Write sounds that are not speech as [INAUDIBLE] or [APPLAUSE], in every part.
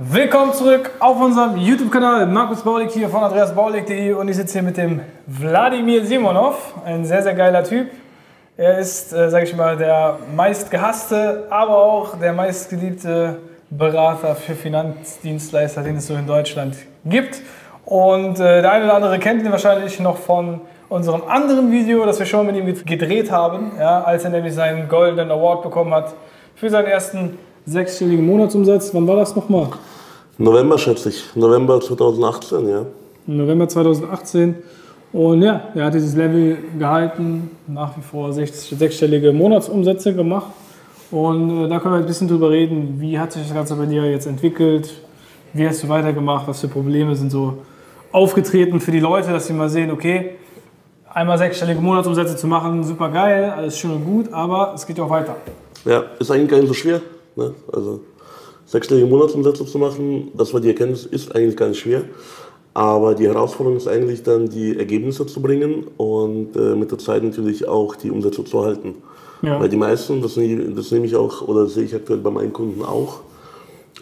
Willkommen zurück auf unserem YouTube-Kanal. Markus Baulig hier von andreasbaulig.de und ich sitze hier mit dem Wladimir Simonov, ein sehr, sehr geiler Typ. Er ist, äh, sage ich mal, der meistgehasste, aber auch der meistgeliebte Berater für Finanzdienstleister, den es so in Deutschland gibt. Und äh, der eine oder andere kennt ihn wahrscheinlich noch von unserem anderen Video, das wir schon mit ihm gedreht haben, ja, als er nämlich seinen Golden Award bekommen hat für seinen ersten sechsstelligen Monatsumsatz. Wann war das nochmal? November schätze ich. November 2018, ja. November 2018. Und ja, er hat dieses Level gehalten, nach wie vor sechs, sechsstellige Monatsumsätze gemacht. Und äh, da können wir ein bisschen drüber reden, wie hat sich das Ganze bei dir jetzt entwickelt, wie hast du weitergemacht, was für Probleme sind so aufgetreten für die Leute, dass sie mal sehen, okay, einmal sechsstellige Monatsumsätze zu machen, super geil, alles schön und gut, aber es geht ja auch weiter. Ja, ist eigentlich gar nicht so schwer. Ne? Also sechsstellige Monatsumsätze zu machen, das war die Erkenntnis, ist eigentlich gar nicht schwer. Aber die Herausforderung ist eigentlich dann, die Ergebnisse zu bringen und äh, mit der Zeit natürlich auch die Umsätze zu halten. Ja. Weil die meisten, das, das nehme ich auch oder sehe ich aktuell bei meinen Kunden auch,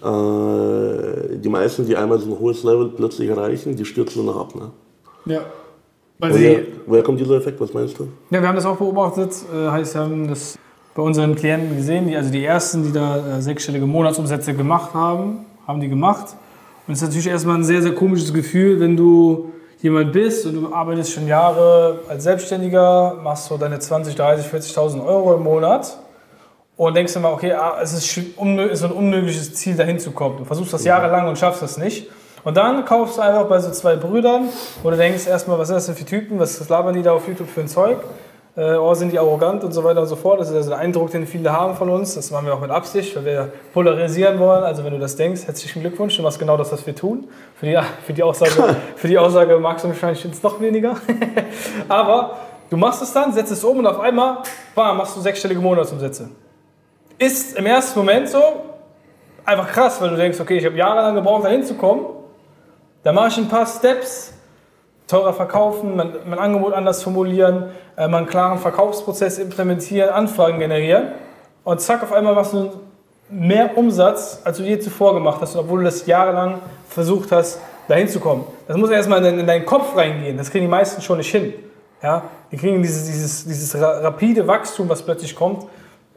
äh, die meisten, die einmal so ein hohes Level plötzlich erreichen, die stürzen danach ab. Ne? Ja. Weil woher, woher kommt dieser Effekt? Was meinst du? Ja, wir haben das auch beobachtet. Äh, heißt, wir haben das bei unseren Klienten gesehen, die, also die ersten, die da äh, sechsstellige Monatsumsätze gemacht haben, haben die gemacht. Und es ist natürlich erstmal ein sehr, sehr komisches Gefühl, wenn du jemand bist und du arbeitest schon Jahre als Selbstständiger, machst so deine 20, 30, 40.000 Euro im Monat und denkst immer, okay, ah, es ist, ist ein unmögliches Ziel, dahin zu kommen. Du versuchst das jahrelang und schaffst das nicht. Und dann kaufst du einfach bei so zwei Brüdern, wo du denkst erstmal, was sind das denn für Typen, was labern die da auf YouTube für ein Zeug? Äh, oh, sind die arrogant und so weiter und so fort. Das ist also der Eindruck, den viele haben von uns. Das machen wir auch mit Absicht, weil wir polarisieren wollen. Also wenn du das denkst, herzlichen Glückwunsch, du machst genau das, was wir tun. Für die, [LAUGHS] für die, Aussage, [LAUGHS] für die Aussage magst du wahrscheinlich jetzt noch weniger. [LAUGHS] Aber du machst es dann, setzt es um und auf einmal bam, machst du sechsstellige Monatsumsätze. Ist im ersten Moment so einfach krass, weil du denkst, okay, ich habe jahrelang gebraucht, da hinzukommen. Da mache ich ein paar Steps, teurer verkaufen, mein, mein Angebot anders formulieren, äh, mal klaren Verkaufsprozess implementieren, Anfragen generieren und zack, auf einmal machst du mehr Umsatz, als du je zuvor gemacht hast, obwohl du das jahrelang versucht hast, dahin zu kommen. Das muss erstmal in, in deinen Kopf reingehen, das kriegen die meisten schon nicht hin. Ja? Die kriegen dieses, dieses, dieses rapide Wachstum, was plötzlich kommt,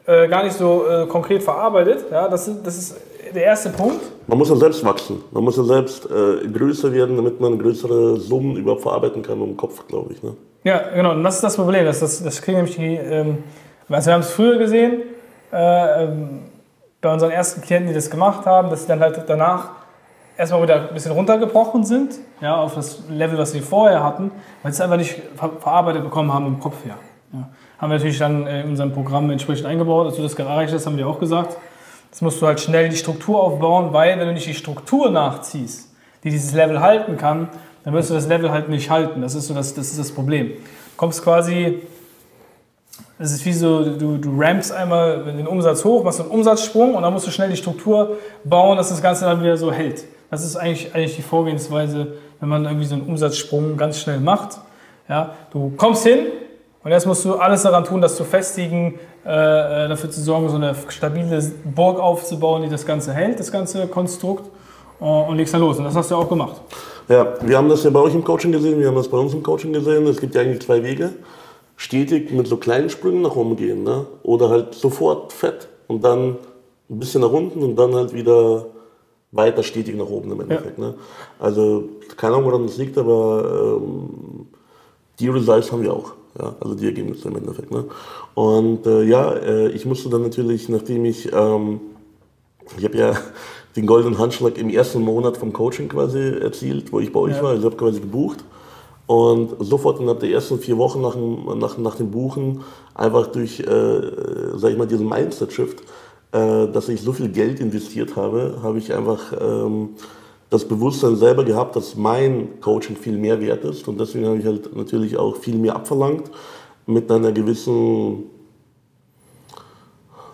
äh, gar nicht so äh, konkret verarbeitet. Ja? Das, das ist der erste Punkt. Man muss ja selbst wachsen. Man muss ja selbst äh, größer werden, damit man größere Summen überhaupt verarbeiten kann im Kopf, glaube ich. Ne? Ja, genau. Und das ist das Problem. Das, das, das kriegen nämlich die. Ähm, also wir haben es früher gesehen, äh, ähm, bei unseren ersten Klienten, die das gemacht haben, dass sie dann halt danach erstmal wieder ein bisschen runtergebrochen sind, ja, auf das Level, was sie vorher hatten, weil sie es einfach nicht ver verarbeitet bekommen haben im Kopf her. Ja. Haben wir natürlich dann in unserem Programm entsprechend eingebaut. Als du das erreicht hast, haben wir auch gesagt, Jetzt musst du halt schnell die Struktur aufbauen, weil wenn du nicht die Struktur nachziehst, die dieses Level halten kann, dann wirst du das Level halt nicht halten. Das ist so das, das, ist das Problem. Du kommst quasi, es ist wie so, du, du rampst einmal den Umsatz hoch, machst einen Umsatzsprung und dann musst du schnell die Struktur bauen, dass das Ganze dann wieder so hält. Das ist eigentlich, eigentlich die Vorgehensweise, wenn man irgendwie so einen Umsatzsprung ganz schnell macht. Ja, du kommst hin und jetzt musst du alles daran tun, das zu festigen, äh, äh, dafür zu sorgen, so eine stabile Burg aufzubauen, die das Ganze hält, das ganze Konstrukt. Äh, und legst dann los. Und das hast du auch gemacht. Ja, wir haben das ja bei euch im Coaching gesehen, wir haben das bei uns im Coaching gesehen. Es gibt ja eigentlich zwei Wege. Stetig mit so kleinen Sprüngen nach oben gehen. Ne? Oder halt sofort fett und dann ein bisschen nach unten und dann halt wieder weiter stetig nach oben im Endeffekt. Ja. Ne? Also keine Ahnung, woran das liegt, aber ähm, die Results haben wir auch. Ja, also die Ergebnisse im Endeffekt. Ne? Und äh, ja, äh, ich musste dann natürlich, nachdem ich, ähm, ich habe ja [LAUGHS] den goldenen Handschlag im ersten Monat vom Coaching quasi erzielt, wo ich bei euch ja. war. Also ich habe quasi gebucht. Und sofort innerhalb der ersten vier Wochen nach dem, nach, nach dem Buchen, einfach durch, äh, sag ich mal, diesen Mindset-Shift, äh, dass ich so viel Geld investiert habe, habe ich einfach ähm, das Bewusstsein selber gehabt, dass mein Coaching viel mehr wert ist. Und deswegen habe ich halt natürlich auch viel mehr abverlangt mit einer gewissen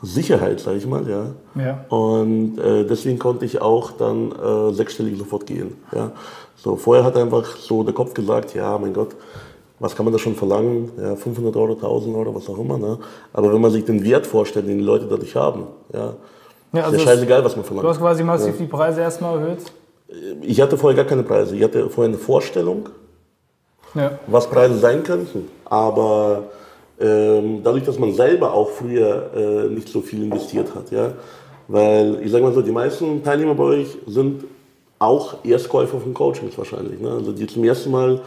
Sicherheit, sage ich mal, ja. ja. Und äh, deswegen konnte ich auch dann äh, sechsstellig sofort gehen. Ja. So, vorher hat einfach so der Kopf gesagt, ja, mein Gott, was kann man da schon verlangen? Ja, 500 Euro, 1000 Euro, was auch immer. Ne? Aber wenn man sich den Wert vorstellt, den die Leute dadurch haben, ja, Ja, ist also ja scheißegal, was man Du verlangt. hast quasi massiv die Preise erstmal erhöht. Ich hatte vorher gar keine Preise. Ich hatte vorher eine Vorstellung, Ja. was Preise sein könnten. Aber ähm, dadurch, dass man selber auch früher äh, nicht so viel investiert hat, ja, weil ich sage mal so, die meisten Teilnehmer bei euch sind auch Erstkäufer von Coachings wahrscheinlich, ne? also die zum ersten Mal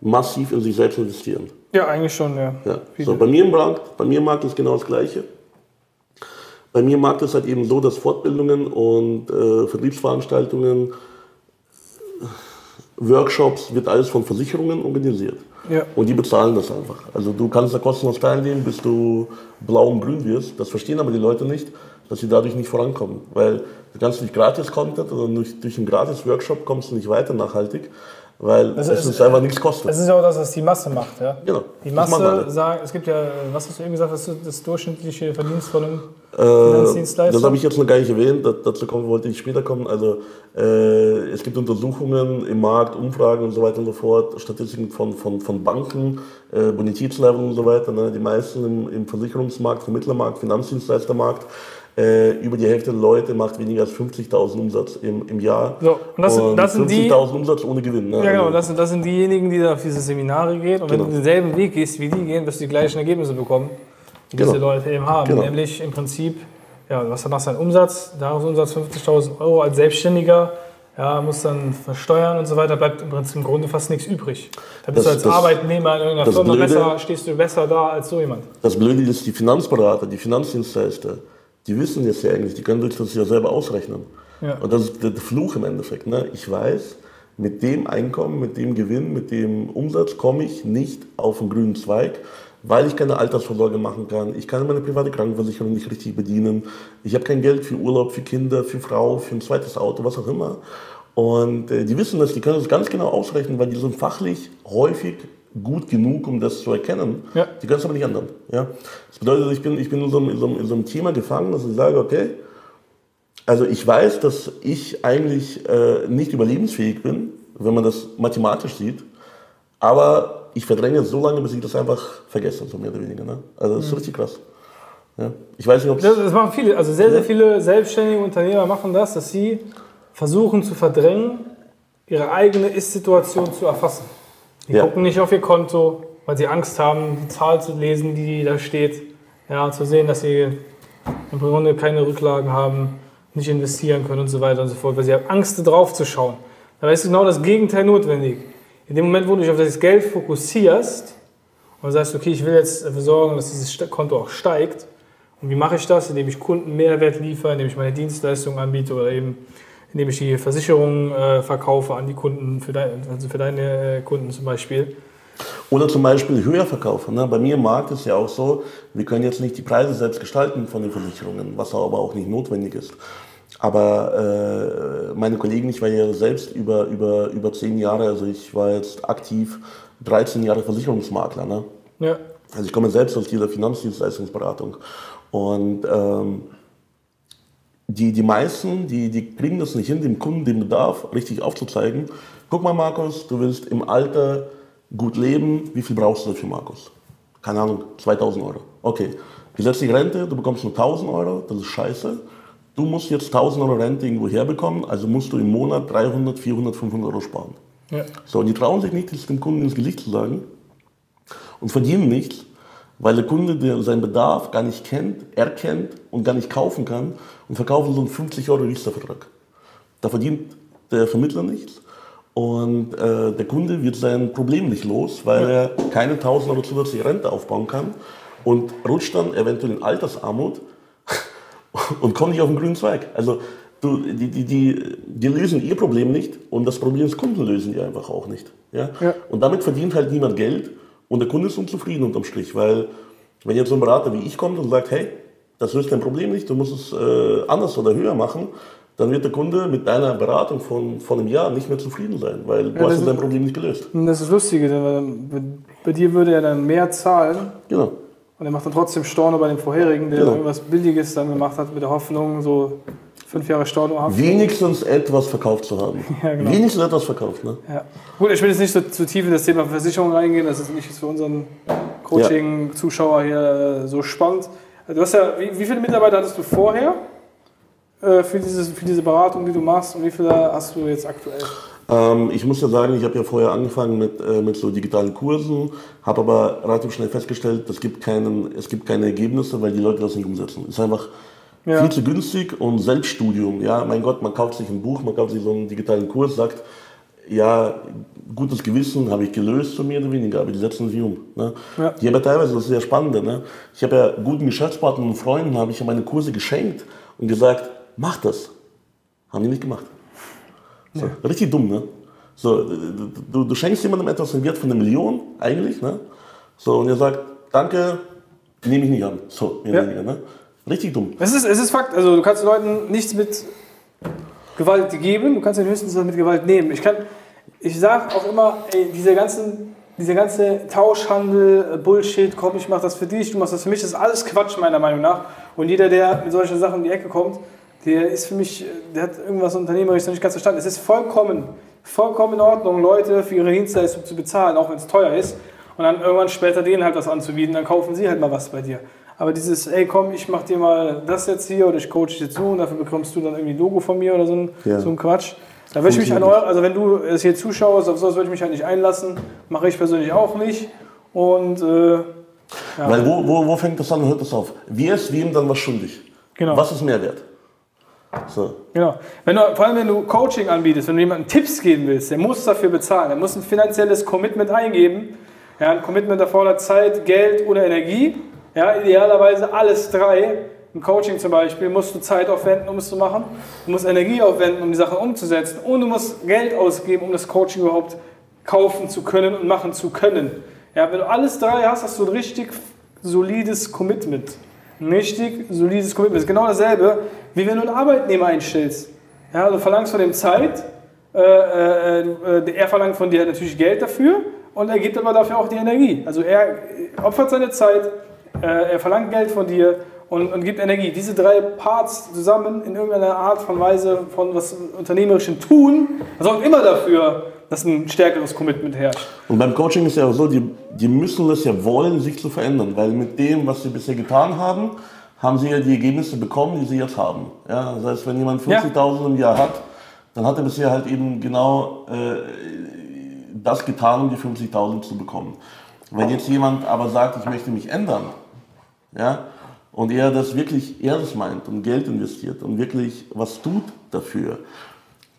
massiv in sich selbst investieren. Ja, eigentlich schon, ja. Ja. So, bei mir im Markt, bei mir im Markt ist genau das Gleiche. Bei mir im Markt ist halt eben so, dass Fortbildungen und äh, Vertriebsveranstaltungen, Workshops, wird alles von Versicherungen organisiert. Ja. Und die bezahlen das einfach. Also du kannst da kostenlos teilnehmen, bis du blau und grün wirst. Das verstehen aber die Leute nicht, dass sie dadurch nicht vorankommen. Weil du kannst durch Gratis-Content oder durch, durch einen Gratis-Workshop kommst du nicht weiter nachhaltig, weil Also es es- uns einfach nichts kostet. Das ist ja auch das, was die Masse macht, ja. Genau. Die Das Masse sagt, es gibt ja, was hast du eben gesagt, ist das durchschnittliche Verdienst von einem Äh, Finanzdienstleister? das habe ich jetzt noch gar nicht erwähnt, da- dazu kommen, wollte ich später kommen. Also äh, es gibt Untersuchungen im Markt, Umfragen und so weiter und so fort, Statistiken von, von, von Banken, äh, Bonitätslevel und so weiter. Ne? Die meisten im, im Versicherungsmarkt, Vermittlermarkt, Finanzdienstleistermarkt, äh, über die Hälfte der Leute macht weniger als 50.000 Umsatz im, im Jahr. So, und das sind- das sind die- 50.000 Umsatz ohne Gewinn. Ne? Ja, genau. Also- Das sind, das sind diejenigen, die da auf diese Seminare gehen. Und wenn Genau. du denselben Weg gehst wie die gehen, wirst du die gleichen Ergebnisse bekommen, die Genau. diese Leute eben haben. Genau. Nämlich im Prinzip, ja, du hast danach seinen Umsatz, Jahresumsatz 50.000 Euro als Selbstständiger, ja, musst dann versteuern und so weiter, bleibt im Prinzip im Grunde fast nichts übrig. Da bist Das- du als das- Arbeitnehmer in irgendeiner Firma Blöde- besser, stehst du besser da als so jemand. Das Blöde ist, die Finanzberater, die Finanzdienstleister, die wissen jetzt ja eigentlich, die können sich das ja selber ausrechnen. Ja. Und das ist der Fluch im Endeffekt. Ne? Ich weiß, mit dem Einkommen, mit dem Gewinn, mit dem Umsatz komme ich nicht auf den grünen Zweig, weil ich keine Altersvorsorge machen kann. Ich kann meine private Krankenversicherung nicht richtig bedienen. Ich habe kein Geld für Urlaub, für Kinder, für Frau, für ein zweites Auto, was auch immer. Und äh, die wissen das, die können das ganz genau ausrechnen, weil die sind fachlich häufig gut genug, um das zu erkennen. Ja. Die können es aber nicht ändern. Ja? Das bedeutet, ich bin, ich bin in, so einem, in, so einem, in so einem Thema gefangen, dass ich sage, okay, also ich weiß, dass ich eigentlich äh, nicht überlebensfähig bin, wenn man das mathematisch sieht, aber ich verdränge es so lange, bis ich das einfach vergesse, so mehr oder weniger. Ne? Also das ist richtig krass. Ja? Ich weiß nicht, ob Das, das machen viele, also sehr, sehr viele selbstständige Unternehmer machen das, dass sie versuchen zu verdrängen, ihre eigene Ist-Situation zu erfassen. Die Ja. gucken nicht auf ihr Konto, weil sie Angst haben, die Zahl zu lesen, die da steht. Ja, zu sehen, dass sie im Grunde keine Rücklagen haben, nicht investieren können und so weiter und so fort, weil sie haben Angst, drauf zu schauen. Dabei ist genau das Gegenteil notwendig. In dem Moment, wo du dich auf das Geld fokussierst und sagst, okay, ich will jetzt dafür sorgen, dass dieses Konto auch steigt, und wie mache ich das? Indem ich Kunden Mehrwert liefere, indem ich meine Dienstleistungen anbiete oder eben indem ich die Versicherungen äh, verkaufe an die Kunden, für, dein, also für deine äh, Kunden zum Beispiel. Oder zum Beispiel höher verkaufen. Ne? Bei mir im Markt ist ja auch so, wir können jetzt nicht die Preise selbst gestalten von den Versicherungen, was aber auch nicht notwendig ist. Aber äh, meine Kollegen, ich war ja selbst über, über, über zehn Jahre, also ich war jetzt aktiv 13 Jahre Versicherungsmakler. Ne? Ja, Also ich komme selbst aus dieser Finanzdienstleistungsberatung. Und ähm, die, die meisten, die, die kriegen das nicht hin, dem Kunden den Bedarf richtig aufzuzeigen. Guck mal, Markus, du willst im Alter gut leben. Wie viel brauchst du dafür, Markus? Keine Ahnung, 2000 Euro. Okay, gesetzliche Rente, du bekommst nur 1000 Euro, das ist scheiße. Du musst jetzt 1000 Euro Rente irgendwo herbekommen, also musst du im Monat 300, 400, 500 Euro sparen. ja. So, und die trauen sich nicht, das dem Kunden ins Gesicht zu sagen und verdienen nichts, weil der Kunde der seinen Bedarf gar nicht kennt, erkennt und gar nicht kaufen kann und verkaufen so einen 50 Euro Riester-Vertrag. Da verdient der Vermittler nichts und äh, der Kunde wird sein Problem nicht los, weil er keine 1000 Euro zusätzliche Rente aufbauen kann und rutscht dann eventuell in Altersarmut [LAUGHS] und kommen nicht auf den grünen Zweig. Also du, die, die, die, die lösen ihr Problem nicht und das Problem des Kunden lösen die einfach auch nicht. Ja? Ja. Und damit verdient halt niemand Geld und der Kunde ist unzufrieden unterm Strich, weil wenn jetzt so ein Berater wie ich kommt und sagt, hey, das löst dein Problem nicht, du musst es äh, anders oder höher machen, dann wird der Kunde mit deiner Beratung von, von einem Jahr nicht mehr zufrieden sein, weil du Ja, hast dein Problem nicht gelöst. Und das ist das Lustige, denn bei- bei dir würde er dann mehr zahlen Genau. und er macht dann trotzdem Storno bei dem vorherigen, der Genau. irgendwas Billiges dann gemacht hat mit der Hoffnung, so fünf Jahre Storno haben. Wenigstens etwas verkauft zu haben. [LAUGHS] Ja, genau. Wenigstens etwas verkauft. Ne? Ja. Gut, ich will jetzt nicht so zu tief in das Thema Versicherung reingehen, das ist nicht für unseren Coaching-Zuschauer hier äh, so spannend. Du hast ja, wie, wie viele Mitarbeiter hattest du vorher? äh, für, dieses, für diese Beratung, die du machst und wie viele hast du jetzt aktuell? Ähm, ich muss ja sagen, ich habe ja vorher angefangen mit, äh, mit so digitalen Kursen, habe aber relativ schnell festgestellt, es gibt, keinen, es gibt keine Ergebnisse, weil die Leute das nicht umsetzen. Es ist einfach ja. viel zu günstig und Selbststudium. Ja, mein Gott, man kauft sich ein Buch, man kauft sich so einen digitalen Kurs, sagt, ja, gutes Gewissen habe ich gelöst, so mehr oder weniger, aber die setzen sich um. Ne? Ja. Die haben ja teilweise, das ist sehr spannend, ne? ich habe ja guten Geschäftspartnern und Freunden, habe ich ja meine Kurse geschenkt und gesagt, mach das. Haben die nicht gemacht. So, ja. Richtig dumm, ne? So, du, du schenkst jemandem etwas im Wert von einer Million, eigentlich, ne? So, und er sagt, danke, nehme ich nicht an. So, mehr ja. weniger, ne? Richtig dumm. Es ist, es ist Fakt, also du kannst Leuten nichts mit Gewalt geben, du kannst ihnen höchstens mit Gewalt nehmen. Ich kann, ich sage auch immer, ey, diese ganzen, dieser ganze Tauschhandel, Bullshit, komm, ich mach das für dich, du machst das für mich, das ist alles Quatsch meiner Meinung nach. Und jeder, der mit solchen Sachen in die Ecke kommt, der ist für mich, der hat irgendwas unternehmerisch noch nicht ganz verstanden. Es ist vollkommen, vollkommen in Ordnung, Leute für ihre Dienstleistung zu bezahlen, auch wenn es teuer ist. Und dann irgendwann später denen halt was anzubieten, dann kaufen sie halt mal was bei dir. Aber dieses, ey komm, ich mach dir mal das jetzt hier oder ich coach dich jetzt so und dafür bekommst du dann irgendwie ein Logo von mir oder so ein, ja. so ein Quatsch. Da würde ich mich an eure, also wenn du es hier zuschaust, auf sowas würde ich mich halt nicht einlassen. Mache ich persönlich auch nicht. Und äh, ja. Weil wo, wo, wo fängt das an und hört das auf? Wer ist wem dann was schuldig? Genau. Was ist Mehrwert? So. Genau. Wenn du, vor allem wenn du Coaching anbietest, wenn du jemandem Tipps geben willst, der muss dafür bezahlen, der muss ein finanzielles Commitment eingeben. Ja, ein Commitment erfordert Zeit, Geld oder Energie. Ja, idealerweise alles drei. Im Coaching zum Beispiel musst du Zeit aufwenden, um es zu machen. Du musst Energie aufwenden, um die Sachen umzusetzen. Und du musst Geld ausgeben, um das Coaching überhaupt kaufen zu können und machen zu können. Ja, wenn du alles drei hast, hast du ein richtig solides Commitment. Ein richtig solides Commitment. Das ist genau dasselbe, wie wenn du einen Arbeitnehmer einstellst. Ja, du verlangst von dem Zeit, äh, äh, äh, er verlangt von dir natürlich Geld dafür und er gibt aber dafür auch die Energie. Also er opfert seine Zeit, er verlangt Geld von dir und, und, gibt Energie. Diese drei Parts zusammen in irgendeiner Art von Weise von was Unternehmerischem tun, sorgt immer dafür, dass ein stärkeres Commitment herrscht. Und beim Coaching ist ja auch so, die, die müssen es ja wollen, sich zu verändern, weil mit dem, was sie bisher getan haben, haben sie ja die Ergebnisse bekommen, die sie jetzt haben. Ja, das heißt, wenn jemand 50.000 ja. im Jahr hat, dann hat er bisher halt eben genau äh, das getan, um die 50.000 zu bekommen. Wenn jetzt jemand aber sagt, ich möchte mich ändern, ja, und er das wirklich ernst meint und Geld investiert und wirklich was tut dafür,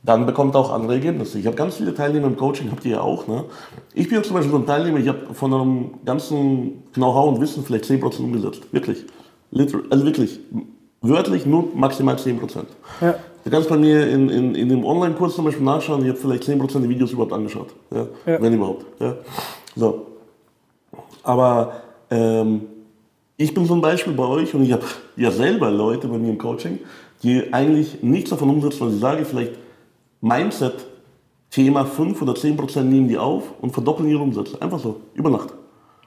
dann bekommt er auch andere Ergebnisse. Ich habe ganz viele Teilnehmer im Coaching, habt ihr ja auch. Ne? Ich bin zum Beispiel so ein Teilnehmer, ich habe von einem ganzen Know-how und Wissen vielleicht 10% umgesetzt. Wirklich. Literal, also wirklich. Wörtlich nur maximal 10%. Ja. Du kannst bei mir in, in, in dem Online-Kurs zum Beispiel nachschauen, ich habe vielleicht 10% der Videos überhaupt angeschaut. Ja? ja. Wenn überhaupt. Ja? So. Aber ähm, ich bin zum Beispiel bei euch und ich habe ja selber Leute bei mir im Coaching, die eigentlich nichts davon umsetzen, was ich sage. Vielleicht Mindset, Thema 5 oder 10 Prozent nehmen die auf und verdoppeln ihre Umsätze. Einfach so, über Nacht.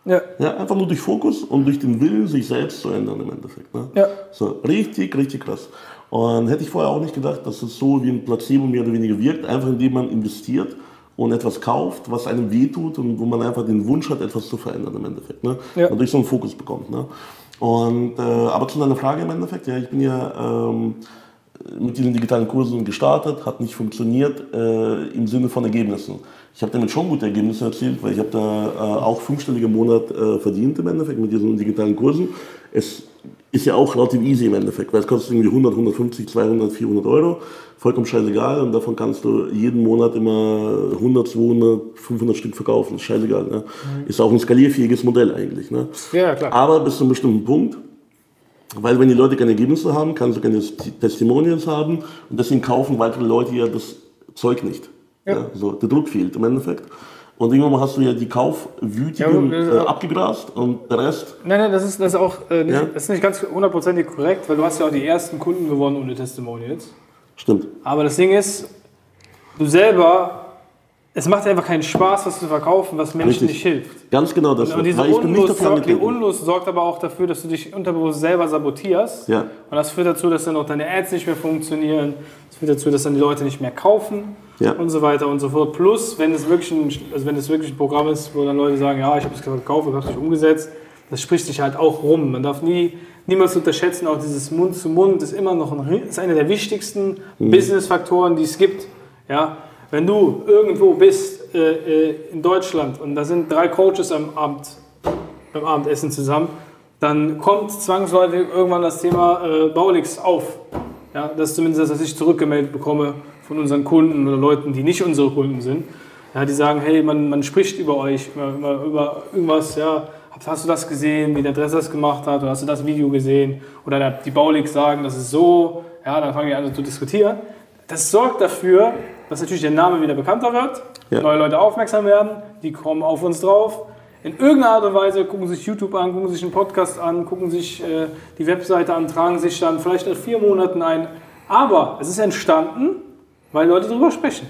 Ja. ja. Einfach nur durch Fokus und durch den Willen, sich selbst zu ändern im Endeffekt. Ne? Ja. So, richtig, richtig krass. Und hätte ich vorher auch nicht gedacht, dass es so wie ein Placebo mehr oder weniger wirkt, einfach indem man investiert und etwas kauft, was einem wehtut und wo man einfach den Wunsch hat, etwas zu verändern im Endeffekt. Ne? Ja. Und durch so einen Fokus bekommt. Ne? Und, äh, aber zu deiner Frage im Endeffekt, ja, ich bin ja ähm, mit diesen digitalen Kursen gestartet, hat nicht funktioniert äh, im Sinne von Ergebnissen. Ich habe damit schon gute Ergebnisse erzielt, weil ich habe da äh, auch fünfstellige Monat äh, verdient im Endeffekt mit diesen digitalen Kursen. Es ist ja auch relativ easy im Endeffekt, weil es kostet irgendwie 100, 150, 200, 400 Euro vollkommen scheißegal und davon kannst du jeden Monat immer 100, 200, 500 Stück verkaufen. Ist scheißegal. Ne? Mhm. Ist auch ein skalierfähiges Modell eigentlich. Ne? Ja, klar. Aber bis zu einem bestimmten Punkt, weil wenn die Leute keine Ergebnisse haben, kannst du keine Testimonials haben und deswegen kaufen weitere Leute ja das Zeug nicht. Ja. ja so, der Druck fehlt im Endeffekt. Und irgendwann hast du ja die Kaufwütigen ja, äh, abgegrast und der Rest. Nein, nein, das ist, das ist auch äh, nicht, ja? das ist nicht ganz hundertprozentig korrekt, weil du hast ja auch die ersten Kunden gewonnen ohne Testimonials. Stimmt. Aber das Ding ist, du selber, es macht einfach keinen Spaß, was zu verkaufen, was Menschen Richtig. nicht hilft. Ganz genau das. Und, und diese Unlust, sorgt, die Unlust sorgt aber auch dafür, dass du dich unterbewusst selber sabotierst. Ja. Und das führt dazu, dass dann auch deine Ads nicht mehr funktionieren. Das führt dazu, dass dann die Leute nicht mehr kaufen. Ja. und so weiter und so fort. Plus, wenn es wirklich ein, also wenn es wirklich ein Programm ist, wo dann Leute sagen, ja, ich habe es gekauft, ich habe es nicht umgesetzt, das spricht sich halt auch rum. Man darf nie niemals unterschätzen, auch dieses Mund zu Mund ist immer noch ein, ist einer der wichtigsten mhm. Business-Faktoren, die es gibt. Ja? Wenn du irgendwo bist äh, äh, in Deutschland und da sind drei Coaches am Abend, beim Abendessen zusammen, dann kommt zwangsläufig irgendwann das Thema äh, Baulix auf. Ja, das ist zumindest das, was ich zurückgemeldet bekomme von unseren Kunden oder Leuten, die nicht unsere Kunden sind. Ja, die sagen, hey, man, man spricht über euch, über, über irgendwas, ja, hast du das gesehen, wie der Dress das gemacht hat, oder hast du das Video gesehen, oder die Baulix sagen, das ist so, ja, dann fangen die an zu diskutieren. Das sorgt dafür, dass natürlich der Name wieder bekannter wird, ja. neue Leute aufmerksam werden, die kommen auf uns drauf. In irgendeiner Art und Weise gucken sich YouTube an, gucken sich einen Podcast an, gucken sich äh, die Webseite an, tragen sich dann vielleicht nach vier Monaten ein. Aber es ist entstanden, weil Leute darüber sprechen.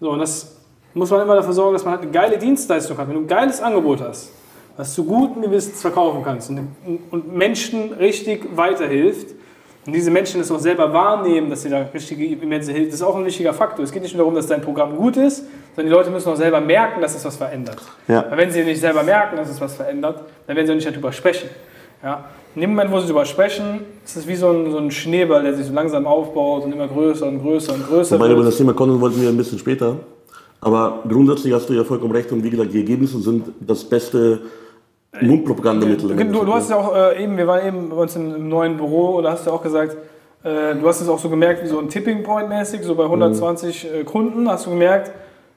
So, und das muss man immer dafür sorgen, dass man halt eine geile Dienstleistung hat. Wenn du ein geiles Angebot hast, was du guten Gewissens verkaufen kannst und, und Menschen richtig weiterhilft, und diese Menschen das auch selber wahrnehmen, dass sie da richtige immense Hilfe, das ist auch ein wichtiger Faktor. Es geht nicht nur darum, dass dein Programm gut ist, sondern die Leute müssen auch selber merken, dass es was verändert. Ja. Weil wenn sie nicht selber merken, dass es was verändert, dann werden sie nicht darüber sprechen. Ja? In dem Moment, wo sie darüber sprechen, ist es wie so ein, so ein Schneeball, der sich so langsam aufbaut und immer größer und größer und größer Wobei, wird. über das Thema Content wollten wir ein bisschen später. Aber grundsätzlich hast du ja vollkommen recht und wie gesagt, die Ergebnisse sind das beste Mundpropagandamittel. Du, du, hast ja auch äh, eben, wir waren eben bei uns im, neuen Büro, da hast du auch gesagt, äh, du hast es auch so gemerkt, wie so ein Tipping Point mäßig, so bei 120 mhm. äh, Kunden hast du gemerkt,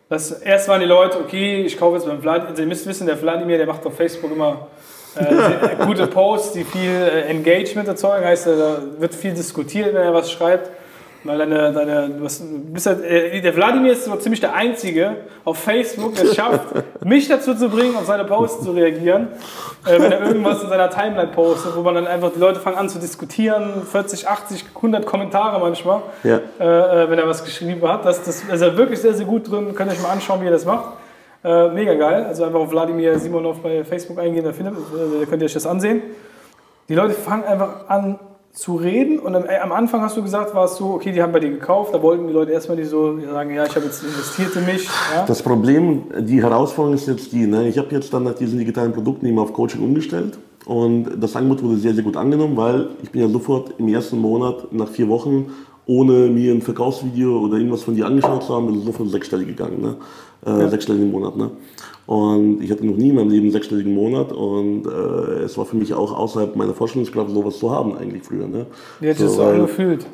dass erst waren die Leute, okay, ich kaufe jetzt beim Vladimir, also ihr müsst wissen, der Vladimir, der macht auf Facebook immer äh, gute Posts, die viel äh, Engagement erzeugen, heißt, da wird viel diskutiert, wenn er was schreibt. Weil deine, deine, du bist halt, der Wladimir ist so ziemlich der Einzige auf Facebook, der es schafft, [LAUGHS] mich dazu zu bringen, auf seine Posts zu reagieren, äh, wenn er irgendwas in seiner Timeline postet, wo man dann einfach, die Leute fangen an zu diskutieren, 40, 80, 100 Kommentare manchmal, ja. äh, äh wenn er was geschrieben hat. Das, das ist er wirklich sehr, sehr gut drin, könnt ihr euch mal anschauen, wie er das macht. Äh, mega geil, also einfach auf Wladimir Simonov bei Facebook eingehen, da, findet, da könnt ihr euch das ansehen. Die Leute fangen einfach an, zu reden und am, äh, am, Anfang hast du gesagt, war es so, okay, die haben bei dir gekauft, da wollten die Leute erstmal nicht so sagen, ja, ich habe jetzt investiert in mich. Ja? Das Problem, die Herausforderung ist jetzt die, ne? ich habe jetzt dann nach diesen digitalen Produkten immer auf Coaching umgestellt und das Angebot wurde sehr, sehr gut angenommen, weil ich bin ja sofort im ersten Monat nach vier Wochen ohne mir ein Verkaufsvideo oder irgendwas von dir angeschaut zu haben, bin ich sofort sechsstellig gegangen, ne? Äh, ja. sechsstellig im Monat. Ne? Und ich hatte noch nie in meinem Leben einen sechsstelligen Monat und äh, es war für mich auch außerhalb meiner Vorstellungskraft, sowas zu haben eigentlich früher. Ne? Wie hat so, das so gefühlt?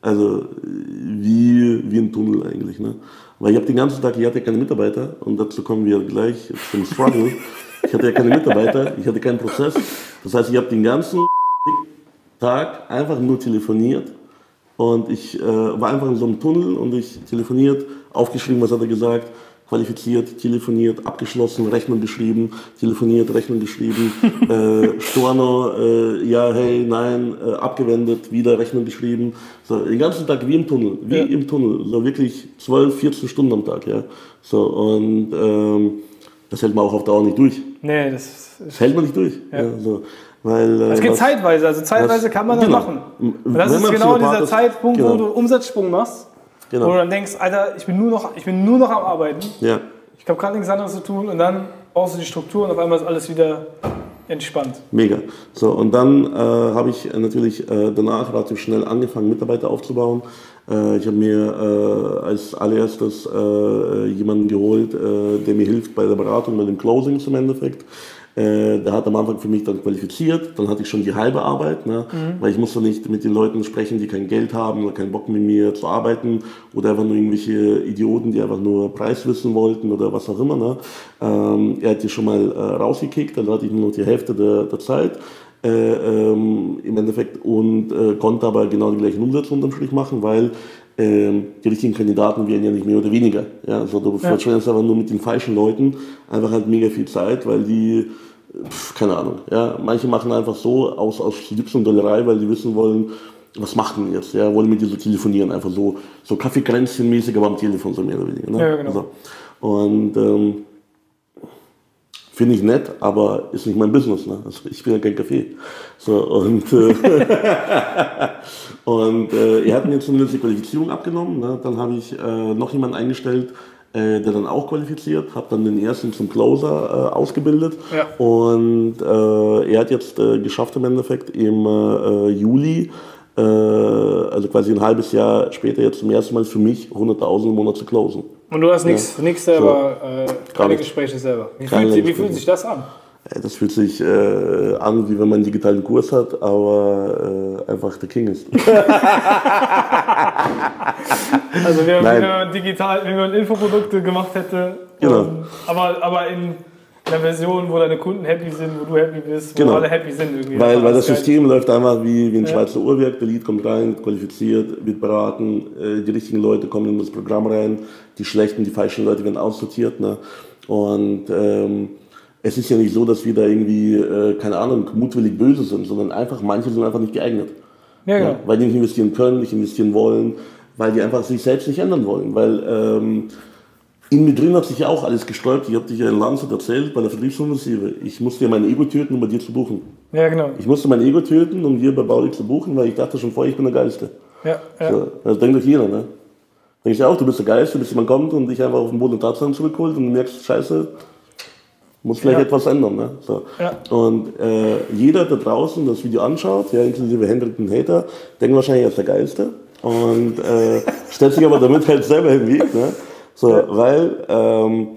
Also wie, wie ein Tunnel eigentlich. Ne? Weil ich habe den ganzen Tag, ich hatte keine Mitarbeiter und dazu kommen wir gleich zum Struggle. ich hatte ja keine Mitarbeiter, ich hatte keinen Prozess. Das heißt, ich habe den ganzen Tag einfach nur telefoniert und ich äh, war einfach in so einem Tunnel und ich telefoniert, aufgeschrieben, was hat er gesagt, qualifiziert, telefoniert, abgeschlossen, Rechnung geschrieben, telefoniert, Rechnung geschrieben, [LAUGHS] äh, Storno, äh, ja, hey, nein, äh, abgewendet, wieder Rechnung geschrieben. So, den ganzen Tag wie im Tunnel, wie ja. im Tunnel, so wirklich 12, 14 Stunden am Tag, ja. So, und ähm, das hält man auch auf Dauer nicht durch. Nee, das, das hält man nicht durch. Ja. ja so. Weil, äh, es geht was, zeitweise, also zeitweise was, kann man das genau. machen. Und das Wenn ist genau dieser Zeitpunkt, genau. wo du Umsatzsprung machst. Genau. Wo du dann denkst, Alter, ich bin nur noch, ich bin nur noch am Arbeiten. Ja. Ich habe gerade nichts anderes zu tun und dann baust du die Struktur und auf einmal ist alles wieder entspannt. Mega. So, und dann äh, habe ich natürlich äh, danach relativ schnell angefangen, Mitarbeiter aufzubauen. Äh, ich habe mir äh, als allererstes äh, jemanden geholt, äh, der mir hilft bei der Beratung, bei dem Closing im Endeffekt. Äh, der hat am Anfang für mich dann qualifiziert, dann hatte ich schon die halbe Arbeit, ne? Mhm. weil ich musste nicht mit den Leuten sprechen, die kein Geld haben oder keinen Bock mit mir zu arbeiten oder einfach nur irgendwelche Idioten, die einfach nur Preis wissen wollten oder was auch immer. Ne? Ähm, er hat die schon mal äh, rausgekickt, dann hatte ich nur noch die Hälfte der, der Zeit. Äh, ähm, im Endeffekt und äh, konnte aber genau die gleichen Umsätze unterm Strich machen, weil ähm, die richtigen Kandidaten werden ja nicht mehr oder weniger. Ja? Also du ja. verschwendest aber nur mit den falschen Leuten einfach halt mega viel Zeit, weil die pf, keine Ahnung. Ja, manche machen einfach so aus, aus Jux und Dollerei, weil sie wissen wollen, was machen die jetzt? Ja, wollen mit dir so telefonieren, einfach so, so Kaffeekränzchen-mäßig, aber am Telefon so mehr oder weniger. Ne? Ja, genau. Also, und ähm, finde ich nett, aber ist nicht mein Business. Ne? Also ich bin ja kein Kaffee. So, und äh, [LAUGHS] [LAUGHS] und äh, er hat mir zumindest die Qualifizierung abgenommen. Ne? Dann habe ich äh, noch jemanden eingestellt, äh, der dann auch qualifiziert, habe dann den ersten zum Closer äh, ausgebildet Ja. und äh, er hat jetzt äh, geschafft im Endeffekt im äh, Juli, äh, also quasi ein halbes Jahr später jetzt zum ersten Mal für mich 100.000 im Monat zu closen. Und du hast nichts nichts selber, äh, keine. Gespräche selber. Wie, fühlt, wie Gespräche. fühlt sich das an? Das fühlt sich äh, an, wie wenn man einen digitalen Kurs hat, aber äh, einfach der King ist. [LAUGHS] [LAUGHS] Also wenn, man digital, wenn man Infoprodukte gemacht hätte, Genau. ähm, aber, aber in einer Version, wo deine Kunden happy sind, wo du happy bist, wo Genau. alle happy sind irgendwie. Weil, weil das ist geil. System läuft einfach wie, wie ein Ja. Schweizer Uhrwerk. Der Lead kommt rein, qualifiziert, wird beraten, äh, die richtigen Leute kommen in das Programm rein, die schlechten, die falschen Leute werden aussortiert. Ne? Und ähm, es ist ja nicht so, dass wir da irgendwie, äh, keine Ahnung, mutwillig böse sind, sondern einfach, manche sind einfach nicht geeignet. Ja, genau. Ja, weil die nicht investieren können, nicht investieren wollen, weil die einfach sich selbst nicht ändern wollen. Weil ähm, in mir drin hat sich ja auch alles gesträubt. Ich habe dich ja in Landshut erzählt, bei der Vertriebsoffensive. Ich musste ja mein Ego töten, um bei dir zu buchen. Ja, genau. Ich musste mein Ego töten, um hier bei Baulig zu buchen, weil ich dachte schon vorher, ich bin der Geilste. Ja, ja. So, das denkt doch jeder, ne? Denkst du auch, du bist der Geilste, bis jemand kommt und dich einfach auf den Boden der Tatsachen zurückholt und du merkst, scheiße, muss vielleicht Ja. etwas ändern, ne? So. Ja. Und äh, jeder, der draußen das Video anschaut, ja, inklusive Hendrik und Hater, denkt wahrscheinlich, er ist der Geilste und äh, [LAUGHS] stellt sich aber damit halt selber im Weg, ne? So, weil ähm,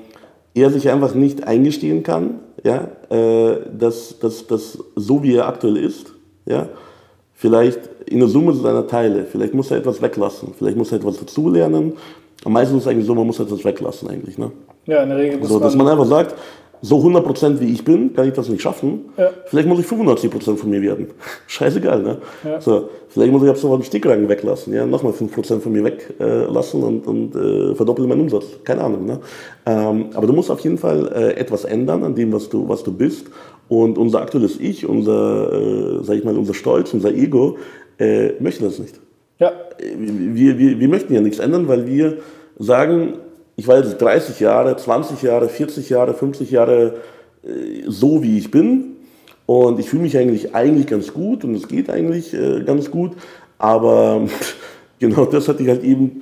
er sich einfach nicht eingestehen kann, ja, äh, dass, dass, dass so wie er aktuell ist, ja, vielleicht in der Summe seiner Teile, vielleicht muss er etwas weglassen, vielleicht muss er etwas dazulernen. Am meisten ist es eigentlich so, man muss etwas weglassen eigentlich. Ne? ja, in der Regel muss So, dass man, man einfach sagt, so 100% wie ich bin, kann ich das nicht schaffen. Ja. Vielleicht muss ich 85% von mir werden. [LAUGHS] Scheißegal, ne? Ja. So, vielleicht muss ich ab sofort einen Stickragen weglassen, ja, nochmal 5% von mir weglassen äh, und, und äh, verdoppeln meinen Umsatz. Keine Ahnung, ne? Ähm, aber du musst auf jeden Fall äh, etwas ändern an dem, was du, was du bist. Und unser aktuelles Ich, unser, äh, sag ich mal, unser Stolz, unser Ego, äh, möchte das nicht ja, wir, wir, wir möchten ja nichts ändern, weil wir sagen, ich war jetzt 30 Jahre, 20 Jahre, 40 Jahre, 50 Jahre äh, so, wie ich bin. Und ich fühle mich eigentlich, eigentlich ganz gut und es geht eigentlich äh, ganz gut. Aber [LAUGHS] genau das hat dich halt eben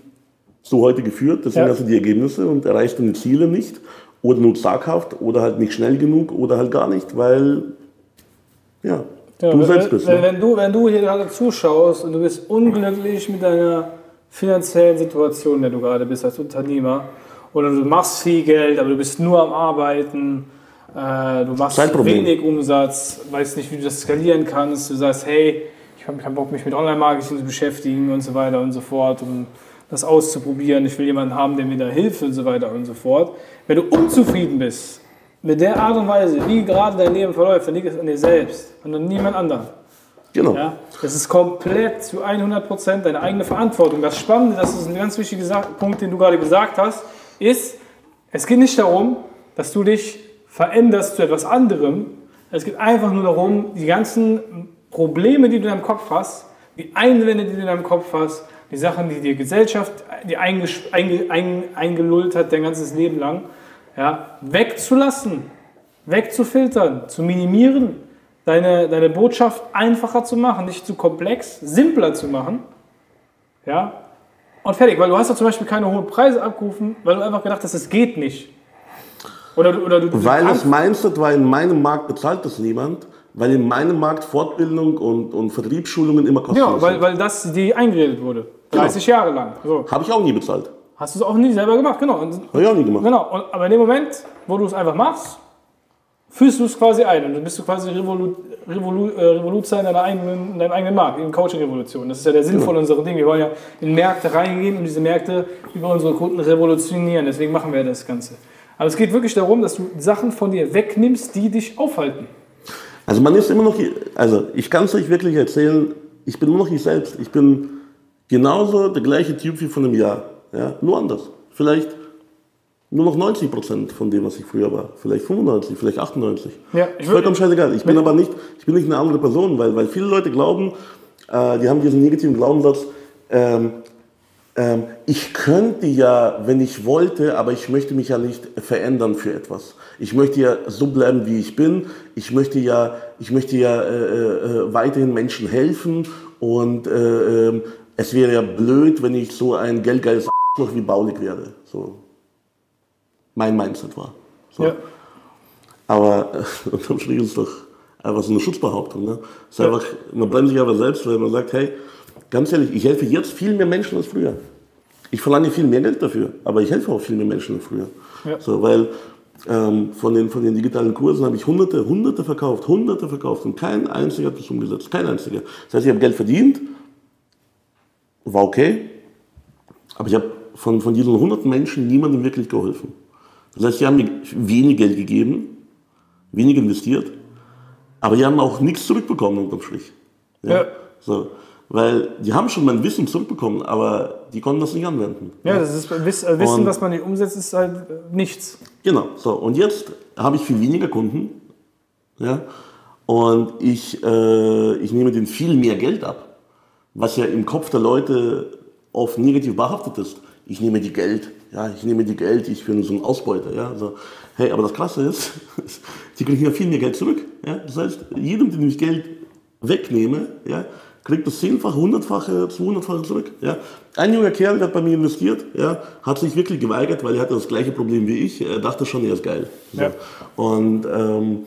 zu heute geführt. Deswegen Ja. hast du die Ergebnisse und erreichst deine Ziele nicht. Oder nur zaghaft oder halt nicht schnell genug oder halt gar nicht, weil ja, Ja, du wenn, selbst bist. wenn, Ne? wenn, du, wenn du hier gerade zuschaust und du bist unglücklich mit deiner finanziellen Situation, in der du gerade bist als Unternehmer, oder du machst viel Geld, aber du bist nur am Arbeiten, äh, du machst wenig Umsatz, weißt nicht, wie du das skalieren kannst, du sagst, hey, ich habe keinen Bock, mich mit Online-Marketing zu beschäftigen und so weiter und so fort, um das auszuprobieren, ich will jemanden haben, der mir da hilft und so weiter und so fort. Wenn du unzufrieden bist mit der Art und Weise, wie gerade dein Leben verläuft, dann liegt es an dir selbst und an niemand anderem. Genau. Ja? Das ist komplett zu 100% deine eigene Verantwortung. Das Spannende, das ist ein ganz wichtiger Punkt, den du gerade gesagt hast, ist, es geht nicht darum, dass du dich veränderst zu etwas anderem. Es geht einfach nur darum, die ganzen Probleme, die du in deinem Kopf hast, die Einwände, die du in deinem Kopf hast, die Sachen, die die Gesellschaft die einge, ein, eingelullt hat dein ganzes Leben lang, ja, wegzulassen, wegzufiltern, zu minimieren, deine, deine Botschaft einfacher zu machen, nicht zu komplex, simpler zu machen. Ja, und fertig, weil du hast ja zum Beispiel keine hohen Preise abgerufen, weil du einfach gedacht hast, es geht nicht. Oder, du- oder du, Weil das Mindset war, in meinem Markt bezahlt das niemand, weil in meinem Markt Fortbildung und, und Vertriebsschulungen immer kostenlos Ja, weil, sind. weil das dir eingeredet wurde. 30 Jahre lang. So. Habe ich auch nie bezahlt. Hast du es auch nie selber gemacht, genau. Habe ich auch nie gemacht. genau. Und, aber in dem Moment, wo du es einfach machst, führst du es quasi ein und dann bist du quasi Revolu Revolu äh, Revoluzer in, deiner eigenen, in deinem eigenen Markt, in Coaching-Revolution. Das ist ja der Sinn von unserem Ding. Wir wollen ja in Märkte reingehen und diese Märkte über unsere Kunden revolutionieren. Deswegen machen wir das Ganze. Aber es geht wirklich darum, dass du Sachen von dir wegnimmst, die dich aufhalten. Also man ist immer noch, also ich kann es euch wirklich erzählen, ich bin immer noch ich selbst. Ich bin genauso der gleiche Typ wie vor einem Jahr. Ja? Nur anders. Vielleicht nur noch 90 Prozent von dem, was ich früher war. Vielleicht 95, vielleicht 98. Ja, ich vollkommen scheißegal. Ich bin aber nicht, ich bin nicht eine andere Person, weil, weil viele Leute glauben, äh, die haben diesen negativen Glaubenssatz, ähm, ähm, ich könnte ja, wenn ich wollte, aber ich möchte mich ja nicht verändern für etwas. Ich möchte ja so bleiben, wie ich bin. Ich möchte ja, ich möchte ja äh, äh, weiterhin Menschen helfen und äh, ähm, es wäre ja blöd, wenn ich so ein geldgeiles Arschloch wie Baulig werde. So. Mein Mindset war. So. Ja. Aber äh, [LAUGHS] unterm Strich ist es doch einfach so eine Schutzbehauptung. Ne? Ist einfach, man bleibt sich aber selbst, weil man sagt, hey, ganz ehrlich, ich helfe jetzt viel mehr Menschen als früher. Ich verlange viel mehr Geld dafür, aber ich helfe auch viel mehr Menschen als früher. Ja. So, weil ähm, von, den, von den digitalen Kursen habe ich hunderte, hunderte verkauft, hunderte verkauft und kein einziger hat das umgesetzt. Kein einziger. Das heißt, ich habe Geld verdient, war okay, aber ich habe von, von diesen hunderten Menschen niemandem wirklich geholfen. Das heißt, sie haben mir wenig Geld gegeben, wenig investiert, aber die haben auch nichts zurückbekommen unterm Strich. Ja. So, weil die haben schon mein Wissen zurückbekommen, aber die konnten das nicht anwenden. Ja, das ist äh, Wissen, Und- was man nicht umsetzt, ist halt äh, nichts. Genau, so und jetzt habe ich viel weniger Kunden, ja, und ich, äh, ich nehme denen viel mehr Geld ab, was ja im Kopf der Leute oft negativ behaftet ist. Ich nehme die Geld, ja, ich nehme die Geld, ich bin so ein Ausbeuter, ja, so. Hey, aber das Krasse ist, [LAUGHS] die kriegen ja viel mehr Geld zurück, ja. Das heißt, jedem, dem ich Geld wegnehme, ja, kriegt das zehnfache, hundertfache, zweihundertfache zurück. Ja. Ein junger Kerl, der hat bei mir investiert, ja, hat sich wirklich geweigert, weil er hatte das gleiche Problem wie ich. Er dachte schon, er ist geil. So. Ja. Und ähm,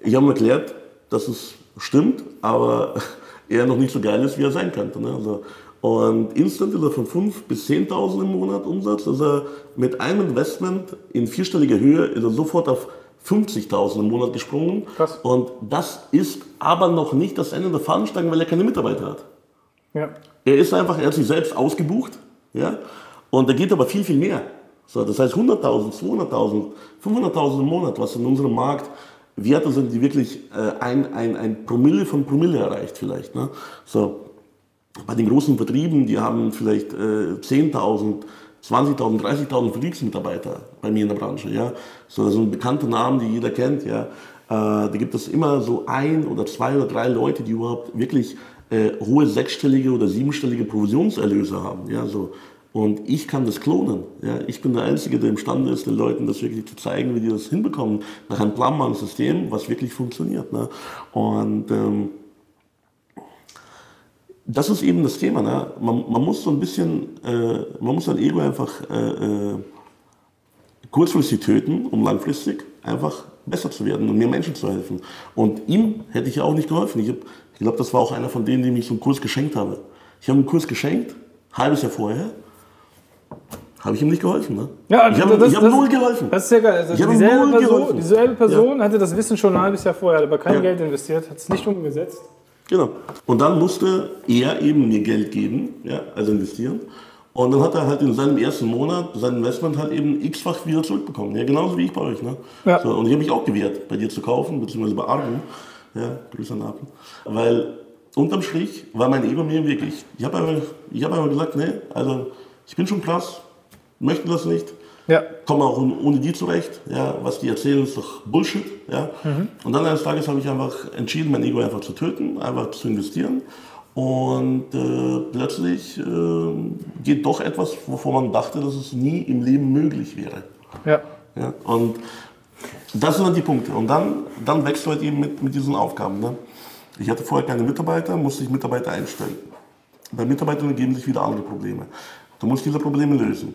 ich habe ihm erklärt, dass es stimmt, aber [LAUGHS] er noch nicht so geil ist, wie er sein könnte. Ne? Also, und instant ist er von 5.000 bis 10.000 im Monat Umsatz. Er mit einem Investment in vierstelliger Höhe ist er sofort auf 50.000 im Monat gesprungen. Krass. Und das ist aber noch nicht das Ende der Fahnenstange, weil er keine Mitarbeiter hat. Ja. Er ist einfach, er hat sich selbst ausgebucht, ja, und da geht aber viel, viel mehr. So, das heißt 100.000, 200.000, 500.000 im Monat, was in unserem Markt Werte sind, die wirklich äh, ein, ein, ein Promille von Promille erreicht vielleicht. Ne? So, bei den großen Betrieben, die haben vielleicht äh, 10.000, 20.000, 30.000 Vertriebsmitarbeiter bei mir in der Branche. Ja? So, sind bekannte Namen, die jeder kennt. Ja? Äh, da gibt es immer so ein oder zwei oder drei Leute, die überhaupt wirklich äh, hohe sechsstellige oder siebenstellige Provisionserlöse haben. Ja? So, und ich kann das klonen. Ja? Ich bin der Einzige, der imstande ist, den Leuten das wirklich zu zeigen, wie die das hinbekommen, nach einem planbaren System, was wirklich funktioniert. Ne? Und ähm, das ist eben das Thema. Ne? Man, man muss so ein bisschen, äh, man muss sein Ego einfach äh, äh, kurzfristig töten, um langfristig einfach besser zu werden und mehr Menschen zu helfen. Und ihm hätte ich ja auch nicht geholfen. Ich, hab- ich glaube, das war auch einer von denen, dem ich so einen Kurs geschenkt habe. Ich habe einen Kurs geschenkt, halbes Jahr vorher, habe ich ihm nicht geholfen. Ne? Ja, ich habe das- null geholfen. Das ist sehr geil. Also Ich habe dieselbe, null Person, geholfen. dieselbe Person hatte das Wissen schon ein halbes Jahr vorher, hat aber kein Ja. Geld investiert, hat es nicht umgesetzt. Genau. Und dann musste er eben mir Geld geben, ja, also investieren. Und dann hat er halt in seinem ersten Monat sein Investment halt eben x-fach wieder zurückbekommen. Ja, genauso wie ich bei euch. Ne? Ja. So, und ich habe mich auch gewehrt, bei dir zu kaufen, beziehungsweise bei Argen. Ja, Grüße an Argen. Weil unterm Strich war mein Ego mir wirklich. Ich habe einfach, ich hab einfach gesagt, nee, also ich bin schon krass, möchte das nicht Ja. komme auch ohne die zurecht. Ja, was die erzählen, ist doch Bullshit. Ja. Und dann eines Tages habe ich einfach entschieden, mein Ego einfach zu töten, einfach zu investieren. Und äh, plötzlich äh, geht doch etwas, wovon man dachte, dass es nie im Leben möglich wäre. Ja. Ja, und das sind dann die Punkte. Und dann, dann wächst du halt eben mit, mit diesen Aufgaben. Ne? Ich hatte vorher keine Mitarbeiter, musste ich Mitarbeiter einstellen. Bei Mitarbeitern ergeben sich wieder andere Probleme. Du musst diese Probleme lösen.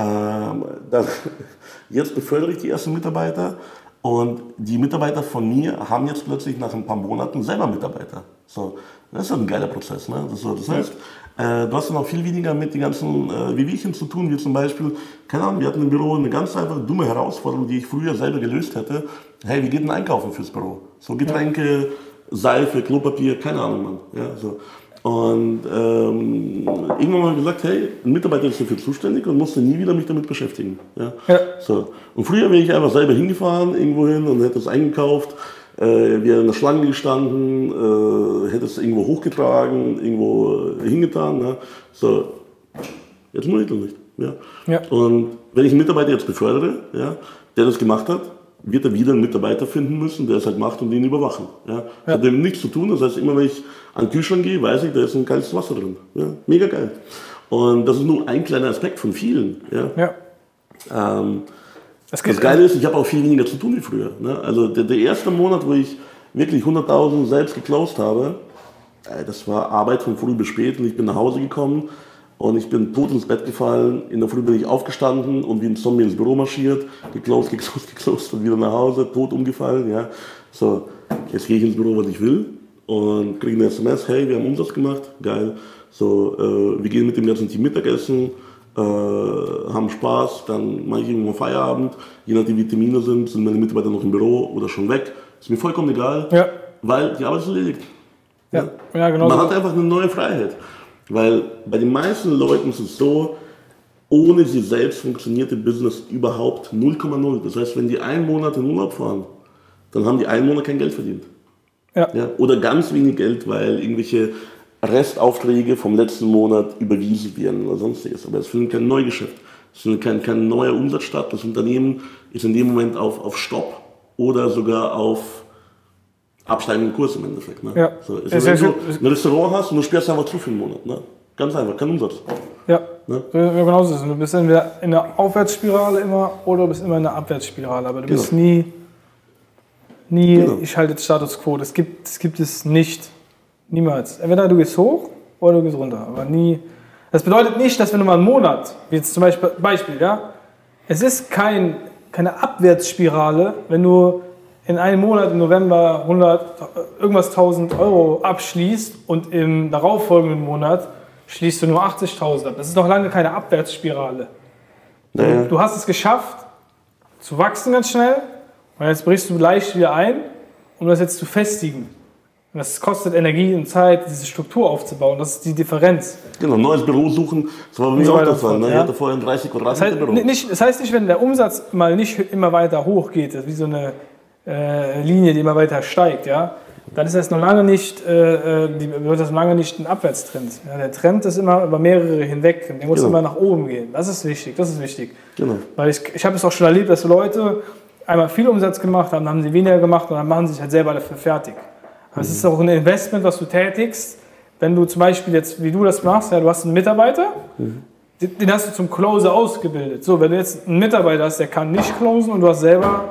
Ähm, das, [LAUGHS] jetzt befördere ich die ersten Mitarbeiter und die Mitarbeiter von mir haben jetzt plötzlich nach ein paar Monaten selber Mitarbeiter. So, das ist ein geiler Prozess. Ne? Das, das heißt, äh, du hast dann auch viel weniger mit den ganzen äh, Wehwehchen zu tun, wie zum Beispiel, keine Ahnung, wir hatten im Büro eine ganz einfache, dumme Herausforderung, die ich früher selber gelöst hätte. Hey, wie geht denn einkaufen fürs Büro? So Getränke, Seife, Klopapier, keine Ahnung, Mann. Ja, so. Und ähm, irgendwann wir gesagt, hey, ein Mitarbeiter ist dafür zuständig und musste nie wieder mich damit beschäftigen. Ja? Ja. So. Und früher wäre ich einfach selber hingefahren irgendwo hin und hätte es eingekauft, äh, wäre in der Schlange gestanden, äh, hätte es irgendwo hochgetragen, irgendwo hingetan. Ne? So. Jetzt muss ich das nicht. Ja? Ja. Und wenn ich einen Mitarbeiter jetzt befördere, ja, der das gemacht hat, wird er wieder einen Mitarbeiter finden müssen, der es halt macht und den überwachen. Ja. Das hat damit nichts zu tun. Das heißt, immer wenn ich an den Kühlschrank gehe, weiß ich, da ist ein kaltes Wasser drin. Ja. Mega geil. Und das ist nur ein kleiner Aspekt von vielen. Ja. ja. Ähm, geht, das Geile ist, ich habe auch viel weniger zu tun wie früher. Ne? Also der, der erste Monat, wo ich wirklich 100.000 selbst geclosed habe, äh, das war Arbeit von früh bis spät und ich bin nach Hause gekommen Und ich bin tot ins Bett gefallen. In der Früh bin ich aufgestanden und wie ein Zombie ins Büro marschiert. Geclosed, geclosed, geclosed und wieder nach Hause, tot umgefallen. Ja. So, jetzt gehe ich ins Büro, was ich will. Und kriege eine SMS, hey, wir haben Umsatz gemacht, geil. So, äh, wir gehen mit dem ganzen Team Mittagessen, äh, haben Spaß, dann mache ich irgendwann Feierabend. Je nachdem, wie Termine sind, sind meine Mitarbeiter noch im Büro oder schon weg. Ist mir vollkommen egal, Ja. weil die Arbeit ist erledigt. Ja, ja genau. Man so. hat einfach eine neue Freiheit. Weil bei den meisten Leuten ist es so, ohne sie selbst funktioniert ihr Business überhaupt 0,0. Das heißt, wenn die einen Monat in Urlaub fahren, dann haben die einen Monat kein Geld verdient. Ja. Ja? Oder ganz wenig Geld, weil irgendwelche Restaufträge vom letzten Monat überwiesen werden oder sonstiges. Aber es findet kein Neugeschäft. Es findet kein, kein neuer Umsatz statt. Das Unternehmen ist in dem Moment auf, auf Stopp oder sogar auf absteigenden Kurs im Endeffekt. Ne? Ja. So, Es wenn du ein Restaurant hast und du sperrst einfach zu für einen Monat. Ne? Ganz einfach, kein Umsatz. Ja, Ne? ja genau so ist es. Du bist entweder in der Aufwärtsspirale immer oder du bist immer in der Abwärtsspirale. Aber du bist Genau. nie, nie Genau. ich halte jetzt Status Quo. Das gibt, das gibt es nicht. Niemals. Entweder du gehst hoch oder du gehst runter. Aber nie. Das bedeutet nicht, dass wenn du mal einen Monat, wie jetzt zum Beispiel, Beispiel ja, es ist kein, keine Abwärtsspirale, wenn du in einem Monat im November 100, irgendwas 1000 Euro abschließt und im darauffolgenden Monat schließt du nur 80.000 ab. Das ist noch lange keine Abwärtsspirale. Naja. Du hast es geschafft, zu wachsen ganz schnell und jetzt brichst du leicht wieder ein, um das jetzt zu festigen. Und das kostet Energie und Zeit, diese Struktur aufzubauen. Das ist die Differenz. Genau, neues Büro suchen. Das war bei mir so auch der Fall. Ne? Ich ja. hatte vorher ein 30 Das Quadratmeter heißt, Büro. nicht, das heißt nicht, wenn der Umsatz mal nicht immer weiter hoch geht, das wie so eine äh, Linie, die immer weiter steigt, ja, dann ist das noch lange nicht, äh, äh, die, wird das noch lange nicht ein Abwärtstrend. Ja, der Trend ist immer über mehrere hinweg. Der muss Genau. immer nach oben gehen. Das ist wichtig. Das ist wichtig. Genau. Weil ich, ich habe es auch schon erlebt, dass Leute einmal viel Umsatz gemacht haben, dann haben sie weniger gemacht und dann machen sie sich halt selber dafür fertig. Aber es ist auch ein Investment, was du tätigst. Wenn du zum Beispiel jetzt, wie du das machst, ja, du hast einen Mitarbeiter, den, den hast du zum Closer ausgebildet. So, wenn du jetzt einen Mitarbeiter hast, der kann nicht closen und du hast selber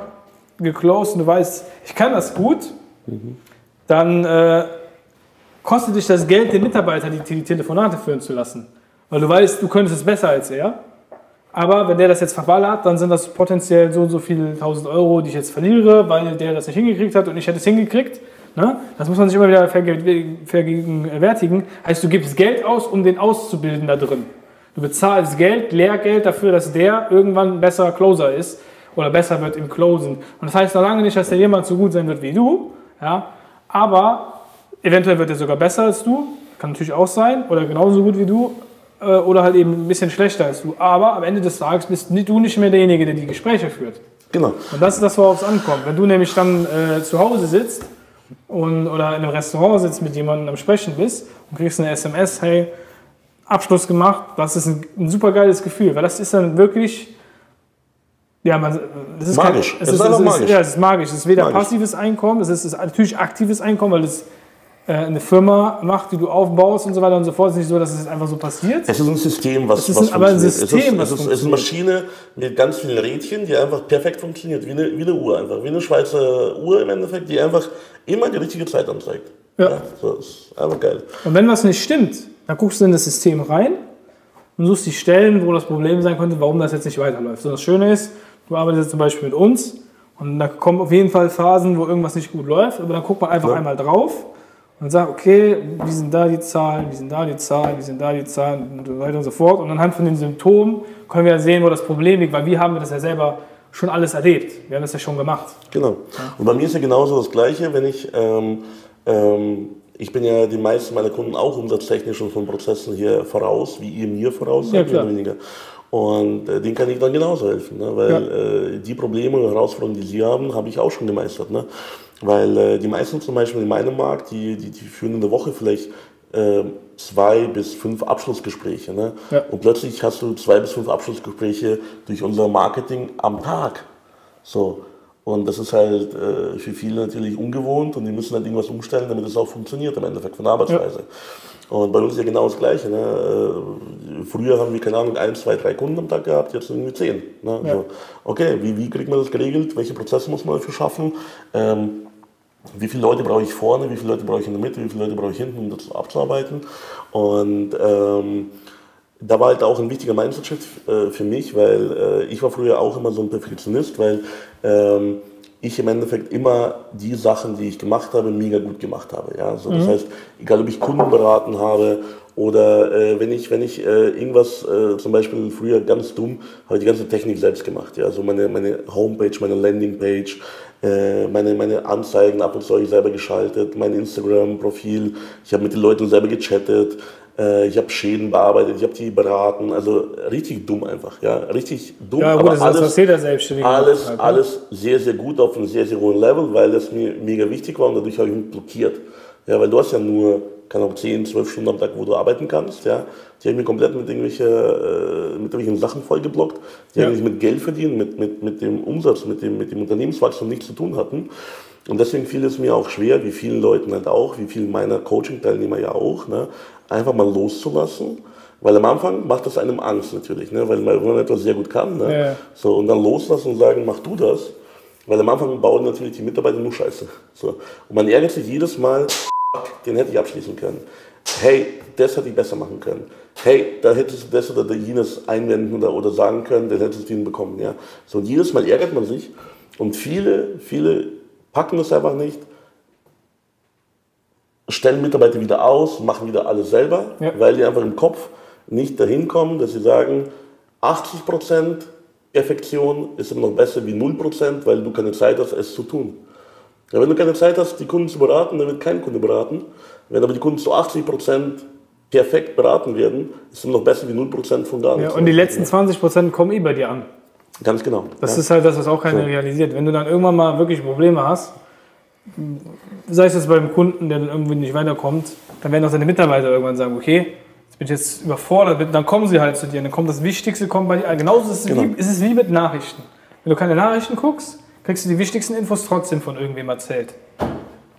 geclosed und du weißt, ich kann das gut, dann äh, kostet dich das Geld, den Mitarbeiter die, die Telefonate führen zu lassen. Weil du weißt, du könntest es besser als er. Aber wenn der das jetzt verballert, dann sind das potenziell so und so viele tausend Euro, die ich jetzt verliere, weil der das nicht hingekriegt hat und ich hätte es hingekriegt. Ne? Das muss man sich immer wieder verge- vergegenwärtigen. Heißt, du gibst Geld aus, um den auszubilden da drin. Du bezahlst Geld, Lehrgeld dafür, dass der irgendwann besser Closer ist oder besser wird im Closen. Und das heißt noch lange nicht, dass der jemand so gut sein wird wie du. Ja? Aber eventuell wird er sogar besser als du. Kann natürlich auch sein. Oder genauso gut wie du äh, oder halt eben ein bisschen schlechter als du. Aber am Ende des Tages bist du nicht mehr derjenige, der die Gespräche führt. Genau. Und das ist das, worauf es ankommt. Wenn du nämlich dann äh, zu Hause sitzt und, oder in einem Restaurant sitzt mit jemandem am Sprechen bist und kriegst eine SMS, hey, Abschluss gemacht, das ist ein, ein super geiles Gefühl, weil das ist dann wirklich, ja, man, das ist Magisch. Kein, Es es, ist ist, einfach es ist, magisch. Ja, es ist magisch. Es ist weder Magisch. passives Einkommen, es ist, es ist natürlich aktives Einkommen, weil es äh, eine Firma macht, die du aufbaust und so weiter und so fort. Es ist nicht so, dass es einfach so passiert. Es ist ein System, was, ist was aber ein. System, es was ist, es, ist, es ist eine Maschine mit ganz vielen Rädchen, die einfach perfekt funktioniert, wie eine, wie eine Uhr einfach, wie eine Schweizer Uhr im Endeffekt, die einfach immer die richtige Zeit anzeigt. Ja. so ist einfach geil. Und wenn was nicht stimmt, dann guckst du in das System rein und suchst die Stellen, wo das Problem sein könnte, warum das jetzt nicht weiterläuft. So, das Schöne ist, du arbeitest jetzt zum Beispiel mit uns und da kommen auf jeden Fall Phasen, wo irgendwas nicht gut läuft, aber dann guckt man einfach Ja. einmal drauf und sagt, okay, wie sind da die Zahlen, wie sind da die Zahlen, wie sind da die Zahlen und so weiter und so fort. Und anhand von den Symptomen können wir ja sehen, wo das Problem liegt, weil wir haben das ja selber schon alles erlebt. Wir haben das ja schon gemacht. Genau. Und bei mir ist ja genauso das Gleiche, wenn ich, ähm, ähm, ich bin ja die meisten meiner Kunden auch umsatztechnisch und von Prozessen hier voraus, wie ihr mir voraus Ja, seid, mehr klar. oder weniger. Und äh, denen kann ich dann genauso helfen, ne? weil äh, die Probleme und Herausforderungen, die sie haben, habe ich auch schon gemeistert. Ne? Weil äh, die meisten zum Beispiel in meinem Markt, die, die, die führen in der Woche vielleicht äh, zwei bis fünf Abschlussgespräche. Ne? Ja. Und plötzlich hast du zwei bis fünf Abschlussgespräche durch unser Marketing am Tag. So. Und das ist halt äh, für viele natürlich ungewohnt und die müssen halt irgendwas umstellen, damit es auch funktioniert im Endeffekt von der Arbeitsweise. Und bei uns ist ja genau das Gleiche. Ne? Äh, Früher haben wir, keine Ahnung, ein, zwei, drei Kunden am Tag gehabt, jetzt irgendwie zehn. Ne? Ja. So, okay, wie, wie kriegt man das geregelt? Welche Prozesse muss man dafür schaffen? Ähm, wie viele Leute brauche ich vorne, wie viele Leute brauche ich in der Mitte, wie viele Leute brauche ich hinten, um das abzuarbeiten. Und ähm, da war halt auch ein wichtiger Mindset-Shift äh, für mich, weil äh, ich war früher auch immer so ein Perfektionist, weil ähm, ich im Endeffekt immer die Sachen, die ich gemacht habe, mega gut gemacht habe. Ja? So, das mhm. heißt, egal ob ich Kunden beraten habe oder äh, wenn ich, wenn ich äh, irgendwas, äh, zum Beispiel früher ganz dumm, habe ich die ganze Technik selbst gemacht. Ja? Also meine, meine Homepage, meine Landingpage, äh, meine, meine Anzeigen ab und zu habe ich selber geschaltet, mein Instagram-Profil, ich habe mit den Leuten selber gechattet, ich habe Schäden bearbeitet, ich habe die beraten, also richtig dumm einfach, ja, richtig dumm. Ja, gut, aber das alles, ist jeder selbstständig. Alles, halt, ne? alles sehr, sehr gut auf einem sehr, sehr hohen Level, weil das mir mega wichtig war und dadurch habe ich mich blockiert. Ja, weil du hast ja nur, keine Ahnung, 10, 12 Stunden am Tag, wo du arbeiten kannst, ja. Die haben mich komplett mit irgendwelchen, äh, mit irgendwelchen Sachen vollgeblockt, die ja. eigentlich mit Geld verdienen, mit, mit, mit dem Umsatz, mit dem, mit dem Unternehmenswachstum nichts zu tun hatten. Und deswegen fiel es mir auch schwer, wie vielen Leuten halt auch, wie vielen meiner Coaching-Teilnehmer ja auch, ne, einfach mal loszulassen. Weil am Anfang macht das einem Angst natürlich, ne? weil man etwas sehr gut kann. Ne? Ja. So, und dann loslassen und sagen, mach du das. Weil am Anfang bauen natürlich die Mitarbeiter nur Scheiße. So. Und man ärgert sich jedes Mal, den hätte ich abschließen können. Hey, das hätte ich besser machen können. Hey, da hättest du das oder jenes einwenden oder, oder sagen können, dann hättest du ihn bekommen. Ja? So, und jedes Mal ärgert man sich. Und viele, viele packen das einfach nicht stellen Mitarbeiter wieder aus, machen wieder alles selber, ja. weil die einfach im Kopf nicht dahin kommen, dass sie sagen, 80% Perfektion ist immer noch besser wie 0%, weil du keine Zeit hast, es zu tun. Ja, wenn du keine Zeit hast, die Kunden zu beraten, dann wird kein Kunde beraten. Wenn aber die Kunden zu 80% perfekt beraten werden, ist es noch besser wie 0% von gar nichts. Ja, und die letzten 20% kommen eh bei dir an. Ganz genau. Das ja. ist halt das, was auch keiner so. realisiert. Wenn du dann irgendwann mal wirklich Probleme hast, sei es jetzt beim Kunden, der dann irgendwie nicht weiterkommt, dann werden auch seine Mitarbeiter irgendwann sagen, okay, jetzt bin ich jetzt überfordert, dann kommen sie halt zu dir, und dann kommt das Wichtigste, kommt bei dir. Genauso ist es, genau. wie, ist es wie mit Nachrichten. Wenn du keine Nachrichten guckst, kriegst du die wichtigsten Infos trotzdem von irgendwem erzählt.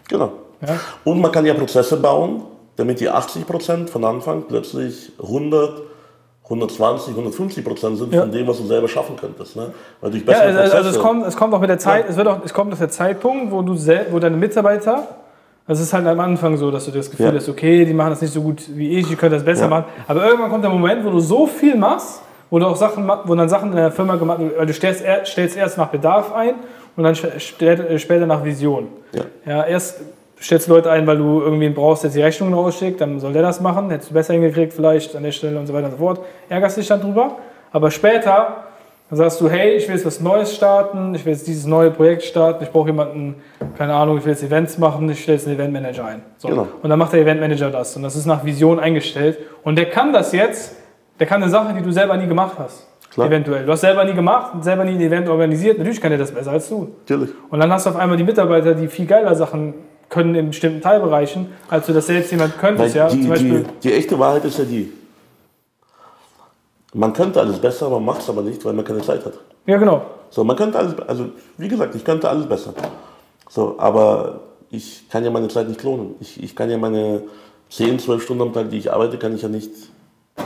Genau. Ja? Und man kann ja Prozesse bauen, damit die 80 Prozent von Anfang plötzlich 100, 120, 150 Prozent sind ja. von dem, was du selber schaffen könntest. Ne? Weil durch bessere ja, also, also es, kommt, es kommt auch mit der Zeit, ja. es, wird auch, es kommt auf der Zeitpunkt, wo, du wo deine Mitarbeiter, das ist halt am Anfang so, dass du das Gefühl hast, okay, die machen das nicht so gut wie ich, die können das besser machen. Aber irgendwann kommt der Moment, wo du so viel machst, wo du auch Sachen, wo dann Sachen in der Firma gemacht weil du stellst, stellst erst nach Bedarf ein und dann später nach Vision. Ja. ja erst stellst Leute ein, weil du irgendwie brauchst, der die Rechnung rausschickt, dann soll der das machen, hättest du besser hingekriegt vielleicht an der Stelle und so weiter und so fort. Ärgerst dich dann drüber. Aber später dann sagst du, hey, ich will jetzt was Neues starten, ich will jetzt dieses neue Projekt starten, ich brauche jemanden, keine Ahnung, ich will jetzt Events machen, ich stelle jetzt einen Eventmanager ein. So. Genau. Und dann macht der Eventmanager das und das ist nach Vision eingestellt. Und der kann das jetzt, der kann eine Sache, die du selber nie gemacht hast. Klar. Eventuell. Du hast selber nie gemacht, selber nie ein Event organisiert, natürlich kann der das besser als du. Natürlich. Und dann hast du auf einmal die Mitarbeiter, die viel geiler Sachen können in bestimmten Teilbereichen, als du das selbst jemand könntest. Ja? Die, die, die, echte Wahrheit ist ja die, man könnte alles besser, man macht es aber nicht, weil man keine Zeit hat. Ja, genau. So, man könnte alles, also wie gesagt, ich könnte alles besser. So, aber ich kann ja meine Zeit nicht klonen. Ich, ich kann ja meine 10, 12 Stunden am Tag, die ich arbeite, kann ich ja nicht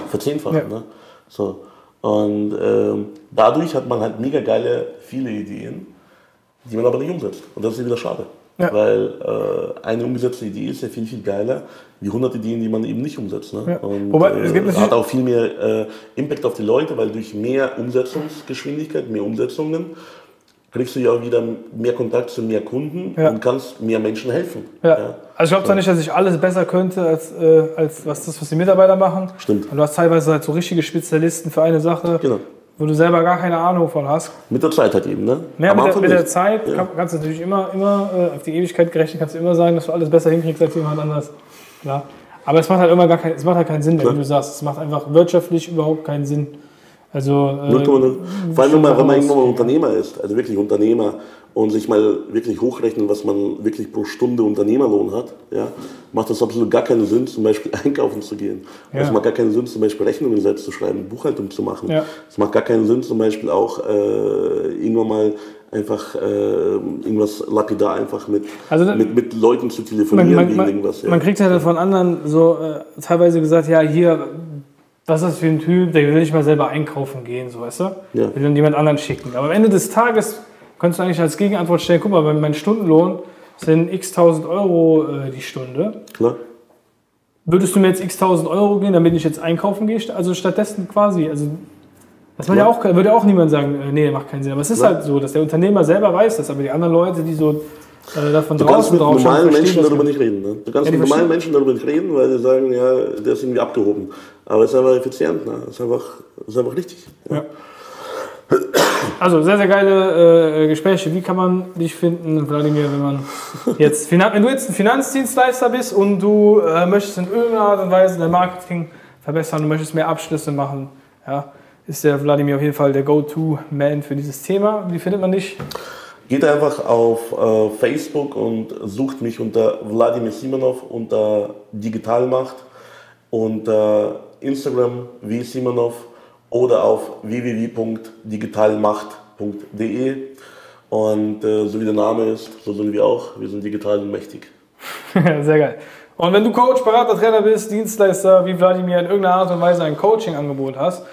verzehnfachen. Ja. Ne? So, und ähm, dadurch hat man halt mega geile, viele Ideen, die man aber nicht umsetzt. Und das ist wieder schade. Ja. Weil äh, eine umgesetzte Idee ist ja viel, viel geiler wie 100 Ideen, die man eben nicht umsetzt. Ne? Ja. Und Wobei, es gibt äh, hat auch viel mehr äh, Impact auf die Leute, weil durch mehr Umsetzungsgeschwindigkeit, mehr Umsetzungen, kriegst du ja auch wieder mehr Kontakt zu mehr Kunden ja. und kannst mehr Menschen helfen. Ja. ja. Also ich glaube zwar nicht, dass ich alles besser könnte, als, äh, als was das, was die Mitarbeiter machen. Stimmt. Und du hast teilweise halt so richtige Spezialisten für eine Sache. Genau wo du selber gar keine Ahnung von hast. Mit der Zeit halt eben, ne? Ja, mit der, mit der, Zeit ja. kannst du natürlich immer, immer äh, auf die Ewigkeit gerechnet, kannst du immer sagen, dass du alles besser hinkriegst als jemand anders. Klar. Aber es macht halt immer gar kein, es macht halt keinen Sinn, wenn du sagst, es macht einfach wirtschaftlich überhaupt keinen Sinn. Also, äh, Vor allem, wenn man, wenn man irgendwann mal Unternehmer ist, also wirklich Unternehmer und sich mal wirklich hochrechnen, was man wirklich pro Stunde Unternehmerlohn hat, ja, macht das absolut gar keinen Sinn, zum Beispiel [LAUGHS] einkaufen zu gehen. Ja. Es macht gar keinen Sinn, zum Beispiel Rechnungen selbst zu schreiben, Buchhaltung zu machen. Ja. Es macht gar keinen Sinn, zum Beispiel auch äh, irgendwann mal einfach äh, irgendwas lapidar einfach mit, also, mit, mit Leuten zu telefonieren man, man, irgendwas. Ja. Man kriegt halt von anderen so äh, teilweise gesagt, ja, hier, was ist das für ein Typ, der will nicht mal selber einkaufen gehen, so weißt du? Ja. Will dann jemand anderen schicken. Aber am Ende des Tages kannst du eigentlich als Gegenantwort stellen, guck mal, mein Stundenlohn sind x tausend Euro äh, die Stunde. Klar. würdest du mir jetzt x tausend Euro geben, damit ich jetzt einkaufen gehe? Also stattdessen quasi, also das ja. auch, würde auch niemand sagen, äh, nee, macht keinen Sinn. Aber es ist ja. halt so, dass der Unternehmer selber weiß das, aber die anderen Leute, die so äh, davon du kannst mit normalen Menschen darüber nicht reden. Ne? Du kannst ja, mit normalen Menschen darüber nicht reden, weil sie sagen, ja, der ist irgendwie abgehoben. Aber es ist einfach effizient, ne? es ist einfach, ist einfach richtig. Ja. Also sehr, sehr geile äh, Gespräche. Wie kann man dich finden, Wladimir, wenn man [LAUGHS] jetzt, wenn du jetzt ein Finanzdienstleister bist und du äh, möchtest in irgendeiner Art und Weise dein Marketing verbessern, du möchtest mehr Abschlüsse machen, ja, ist der Wladimir auf jeden Fall der Go-To-Man für dieses Thema. Wie findet man dich? Geht einfach auf äh, Facebook und sucht mich unter Wladimir Simonov unter Digitalmacht und äh, Instagram wie Simonov oder auf www.digitalmacht.de. Und äh, so wie der Name ist, so sind wir auch. Wir sind digital und mächtig. [LAUGHS] Sehr geil. Und wenn du Coach, Berater, Trainer bist, Dienstleister wie Wladimir in irgendeiner Art und Weise ein Coaching-Angebot hast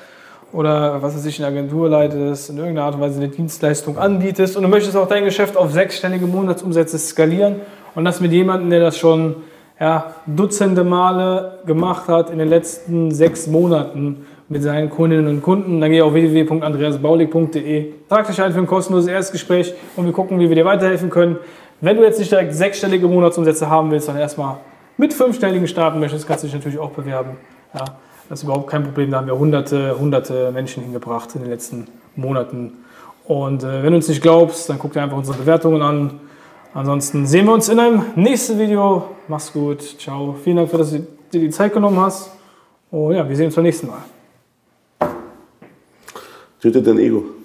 oder was weiß ich, eine Agentur leitest, in irgendeiner Art und Weise eine Dienstleistung anbietest und du möchtest auch dein Geschäft auf sechsstellige Monatsumsätze skalieren und das mit jemandem, der das schon ja, Dutzende Male gemacht hat in den letzten sechs Monaten mit seinen Kundinnen und Kunden. Dann geh auf www.andreasbaulig.de, trag dich ein für ein kostenloses Erstgespräch und wir gucken, wie wir dir weiterhelfen können. Wenn du jetzt nicht direkt sechsstellige Monatsumsätze haben willst, dann erstmal mit fünfstelligen starten möchtest, kannst du dich natürlich auch bewerben. Ja, das ist überhaupt kein Problem. Da haben wir hunderte, hunderte Menschen hingebracht in den letzten Monaten. Und äh, wenn du uns nicht glaubst, dann guck dir einfach unsere Bewertungen an. Ansonsten sehen wir uns in einem nächsten Video. Mach's gut. Ciao. Vielen Dank, für, dass du dir die Zeit genommen hast. Und ja, wir sehen uns beim nächsten Mal. Tötet dein Ego.